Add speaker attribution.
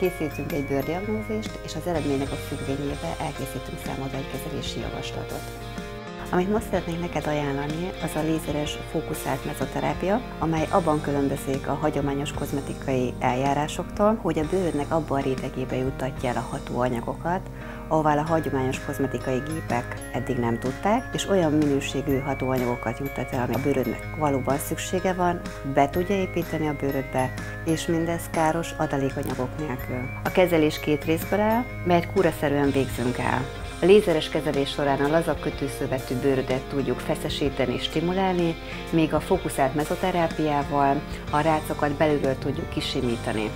Speaker 1: Készítünk egy bőrdiagnózist, és az eredménynek a függvényében elkészítünk számodra egy kezelési javaslatot. Amit most szeretnék neked ajánlani, az a lézeres fókuszált mezoterápia, amely abban különbözik a hagyományos kozmetikai eljárásoktól, hogy a bőrödnek abban a rétegébe juttatja el a hatóanyagokat, ahová a hagyományos kozmetikai gépek eddig nem tudták, és olyan minőségű hatóanyagokat juttat el, ami a bőrödnek valóban szüksége van, be tudja építeni a bőrödbe, és mindez káros adalékanyagok nélkül. A kezelés két részből áll, melyet kúraszerűen végzünk el. A lézeres kezelés során a laza kötőszövetű bőrödet tudjuk feszesíteni és stimulálni, míg a fókuszált mezoterápiával a rácokat belülről tudjuk kisimítani.